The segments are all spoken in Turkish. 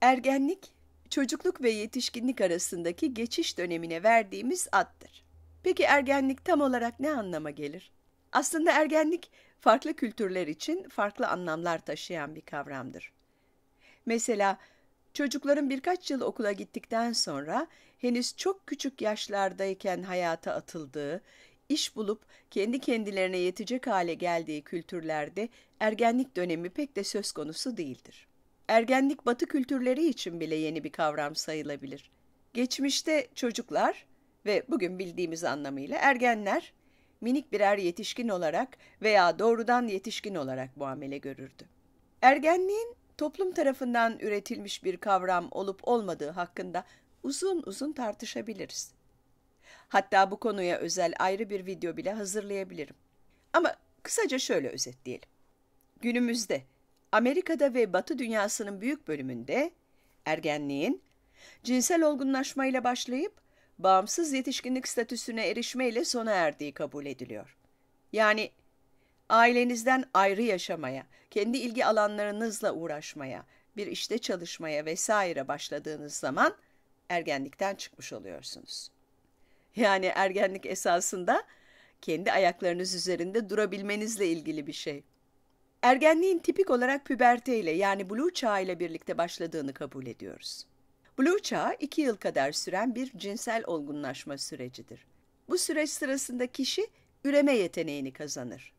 Ergenlik, çocukluk ve yetişkinlik arasındaki geçiş dönemine verdiğimiz addır. Peki ergenlik tam olarak ne anlama gelir? Aslında ergenlik farklı kültürler için farklı anlamlar taşıyan bir kavramdır. Mesela çocukların birkaç yıl okula gittikten sonra henüz çok küçük yaşlardayken hayata atıldığı, iş bulup kendi kendilerine yetecek hale geldiği kültürlerde ergenlik dönemi pek de söz konusu değildir. Ergenlik batı kültürleri için bile yeni bir kavram sayılabilir. Geçmişte çocuklar ve bugün bildiğimiz anlamıyla ergenler minik birer yetişkin olarak veya doğrudan yetişkin olarak muamele görürdü. Ergenliğin toplum tarafından üretilmiş bir kavram olup olmadığı hakkında uzun uzun tartışabiliriz. Hatta bu konuya özel ayrı bir video bile hazırlayabilirim. Ama kısaca şöyle özetleyelim. Günümüzde Amerika'da ve Batı dünyasının büyük bölümünde ergenliğin cinsel olgunlaşmayla başlayıp bağımsız yetişkinlik statüsüne erişmeyle sona erdiği kabul ediliyor. Yani ailenizden ayrı yaşamaya, kendi ilgi alanlarınızla uğraşmaya, bir işte çalışmaya vesaire başladığınız zaman ergenlikten çıkmış oluyorsunuz. Yani ergenlik esasında kendi ayaklarınız üzerinde durabilmenizle ilgili bir şey. Ergenliğin tipik olarak püberte ile yani blue çağı ile birlikte başladığını kabul ediyoruz. Blue çağı iki yıl kadar süren bir cinsel olgunlaşma sürecidir. Bu süreç sırasında kişi üreme yeteneğini kazanır.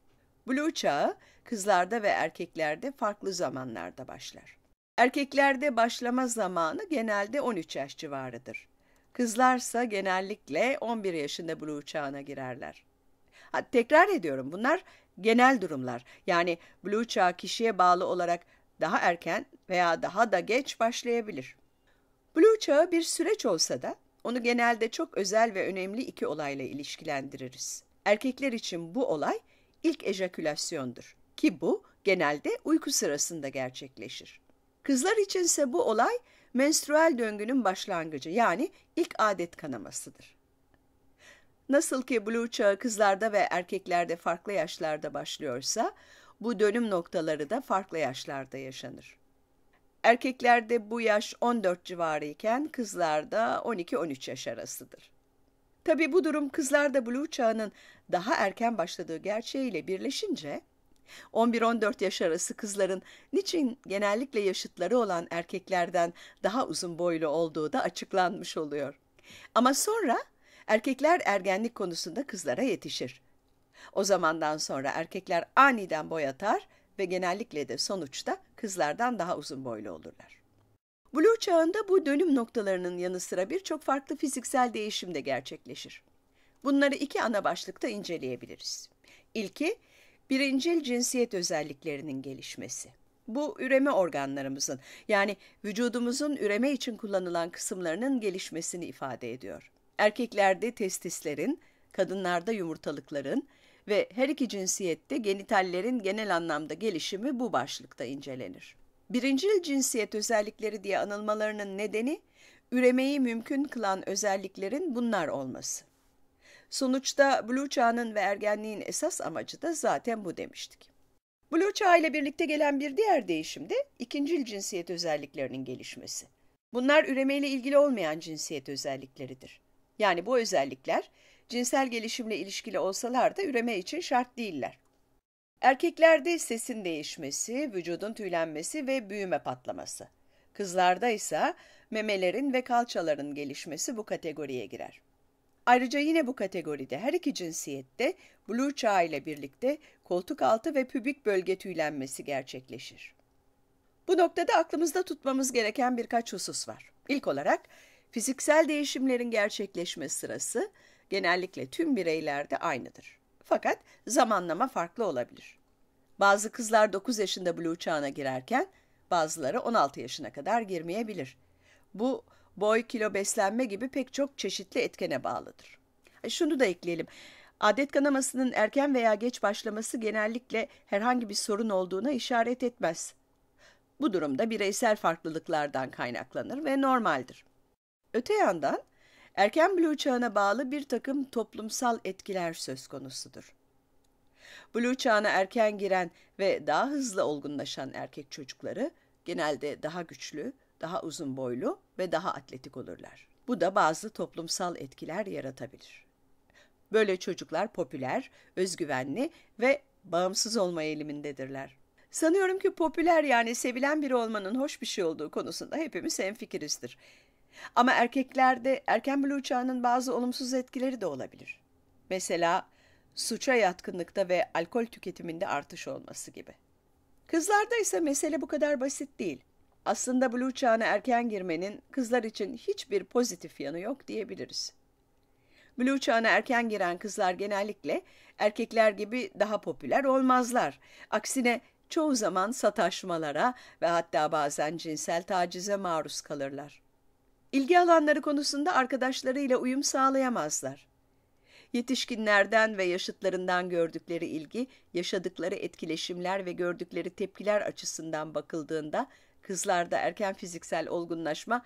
Blue çağı kızlarda ve erkeklerde farklı zamanlarda başlar. Erkeklerde başlama zamanı genelde 13 yaş civarıdır. Kızlarsa genellikle 11 yaşında Blue çağına girerler. Ha, tekrar ediyorum bunlar genel durumlar. Yani Blue çağ kişiye bağlı olarak daha erken veya daha da geç başlayabilir. Blue çağı bir süreç olsa da onu genelde çok özel ve önemli iki olayla ilişkilendiririz. Erkekler için bu olay ilk ejakülasyondur ki bu genelde uyku sırasında gerçekleşir. Kızlar içinse bu olay menstrual döngünün başlangıcı yani ilk adet kanamasıdır. Nasıl ki blue çağı kızlarda ve erkeklerde farklı yaşlarda başlıyorsa, bu dönüm noktaları da farklı yaşlarda yaşanır. Erkeklerde bu yaş 14 civarı iken kızlarda 12-13 yaş arasıdır. Tabi bu durum kızlarda blue çağının daha erken başladığı gerçeğiyle birleşince 11-14 yaş arası kızların niçin genellikle yaşıtları olan erkeklerden daha uzun boylu olduğu da açıklanmış oluyor. Ama sonra erkekler ergenlik konusunda kızlara yetişir. O zamandan sonra erkekler aniden boy atar ve genellikle de sonuçta kızlardan daha uzun boylu olurlar. Blue çağında bu dönüm noktalarının yanı sıra birçok farklı fiziksel değişim de gerçekleşir. Bunları iki ana başlıkta inceleyebiliriz. İlki, birincil cinsiyet özelliklerinin gelişmesi. Bu üreme organlarımızın yani vücudumuzun üreme için kullanılan kısımlarının gelişmesini ifade ediyor. Erkeklerde testislerin, kadınlarda yumurtalıkların ve her iki cinsiyette genitallerin genel anlamda gelişimi bu başlıkta incelenir. Birincil cinsiyet özellikleri diye anılmalarının nedeni, üremeyi mümkün kılan özelliklerin bunlar olması. Sonuçta Blue çağının ve ergenliğin esas amacı da zaten bu demiştik. Blue çağı ile birlikte gelen bir diğer değişim de ikincil cinsiyet özelliklerinin gelişmesi. Bunlar üremeyle ilgili olmayan cinsiyet özellikleridir. Yani bu özellikler cinsel gelişimle ilişkili olsalar da üreme için şart değiller. Erkeklerde sesin değişmesi, vücudun tüylenmesi ve büyüme patlaması. Kızlarda ise memelerin ve kalçaların gelişmesi bu kategoriye girer. Ayrıca yine bu kategoride her iki cinsiyette blue çağı ile birlikte koltuk altı ve pübik bölge tüylenmesi gerçekleşir. Bu noktada aklımızda tutmamız gereken birkaç husus var. İlk olarak fiziksel değişimlerin gerçekleşme sırası genellikle tüm bireylerde aynıdır. Fakat zamanlama farklı olabilir. Bazı kızlar 9 yaşında blue çağına girerken bazıları 16 yaşına kadar girmeyebilir. Bu boy, kilo, beslenme gibi pek çok çeşitli etkene bağlıdır. E, şunu da ekleyelim. Adet kanamasının erken veya geç başlaması genellikle herhangi bir sorun olduğuna işaret etmez. Bu durumda bireysel farklılıklardan kaynaklanır ve normaldir. Öte yandan erken blue çağına bağlı bir takım toplumsal etkiler söz konusudur. Blue çağına erken giren ve daha hızlı olgunlaşan erkek çocukları genelde daha güçlü, daha uzun boylu ve daha atletik olurlar. Bu da bazı toplumsal etkiler yaratabilir. Böyle çocuklar popüler, özgüvenli ve bağımsız olma eğilimindedirler. Sanıyorum ki popüler yani sevilen biri olmanın hoş bir şey olduğu konusunda hepimiz hemfikirizdir. Ama erkeklerde erken blue çağının bazı olumsuz etkileri de olabilir. Mesela suça yatkınlıkta ve alkol tüketiminde artış olması gibi. Kızlarda ise mesele bu kadar basit değil. Aslında blue çağına erken girmenin kızlar için hiçbir pozitif yanı yok diyebiliriz. Blue çağına erken giren kızlar genellikle erkekler gibi daha popüler olmazlar. Aksine çoğu zaman sataşmalara ve hatta bazen cinsel tacize maruz kalırlar. İlgi alanları konusunda arkadaşlarıyla uyum sağlayamazlar. Yetişkinlerden ve yaşıtlarından gördükleri ilgi, yaşadıkları etkileşimler ve gördükleri tepkiler açısından bakıldığında kızlarda erken fiziksel olgunlaşma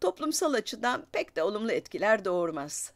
toplumsal açıdan pek de olumlu etkiler doğurmaz.